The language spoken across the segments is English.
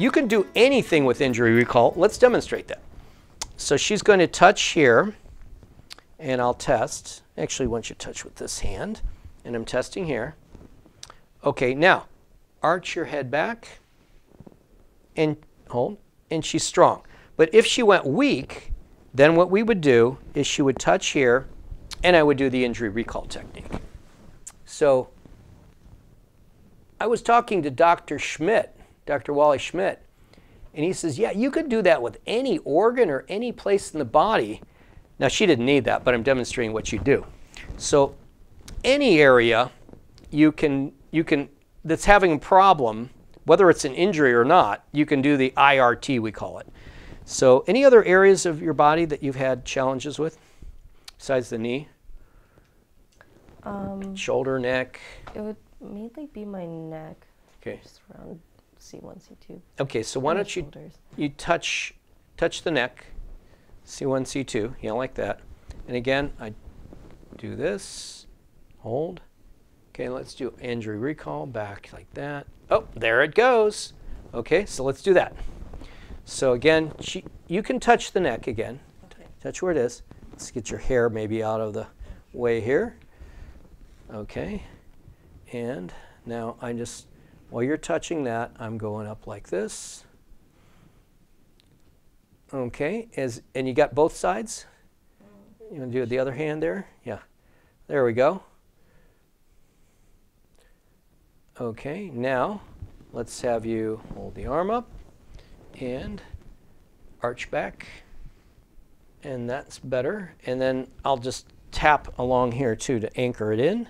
You can do anything with injury recall. Let's demonstrate that. So she's going to touch here, and I'll test. Actually, want you to touch with this hand, and I'm testing here. Okay, now arch your head back and hold, and she's strong. But if she went weak, then what we would do is she would touch here, and I would do the injury recall technique. So I was talking to Dr. Schmitt, Dr. Wally Schmitt, and he says, yeah, you could do that with any organ or any place in the body. Now, she didn't need that, but I'm demonstrating what you do. So any area you can, you can, that's having a problem, whether it's an injury or not, you can do the IRT, we call it. So any other areas of your body that you've had challenges with besides the knee? Um, Shoulder, neck? it would mainly be my neck, Okay. just around C1, C2. Okay, so why don't you shoulders. you touch touch the neck, C1, C2, yeah, like that. And again, I do this, hold. Okay, let's do injury recall, back like that. Oh, there it goes. Okay, so let's do that. So again, she, you can touch the neck again. Okay. Touch where it is. Let's get your hair maybe out of the way here. Okay, and now I just, while you're touching that, I'm going up like this. Okay, as, and you got both sides? You want to do the other hand there? Yeah. There we go. Okay, now let's have you hold the arm up and arch back. And that's better. And then I'll just tap along here too to anchor it in.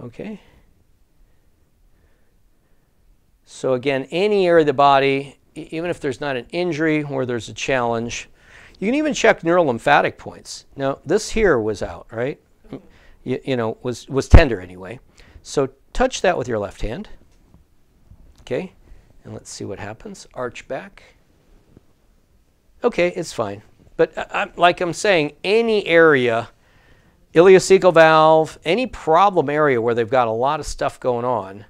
Okay. So again, any area of the body, even if there's not an injury or there's a challenge, you can even check neurolymphatic points. Now, this here was out, right? You, you know, was, was tender anyway. So touch that with your left hand. Okay, and let's see what happens. Arch back. Okay, it's fine. But I, I'm, like I'm saying, any area, ileocecal valve, any problem area where they've got a lot of stuff going on,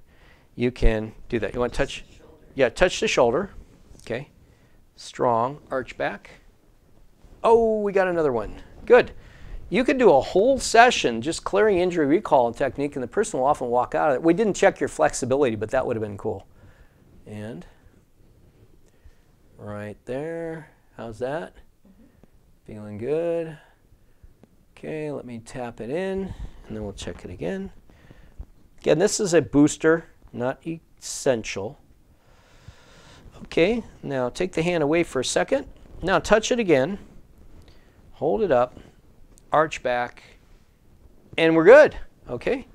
you can do that. You want to touch? Yeah, touch the shoulder. Okay. Strong. Arch back. Oh, we got another one. Good. You could do a whole session just clearing injury recall and technique, and the person will often walk out of it. We didn't check your flexibility, but that would have been cool. And right there. How's that? Feeling good. Okay, let me tap it in, and then we'll check it again. Again, this is a booster, not essential. Okay, now take the hand away for a second. Now touch it again. Hold it up, arch back, and we're good. Okay?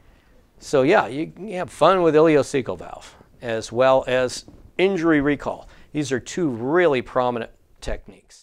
So yeah, you can have fun with ileocecal valve as well as injury recall. These are two really prominent techniques.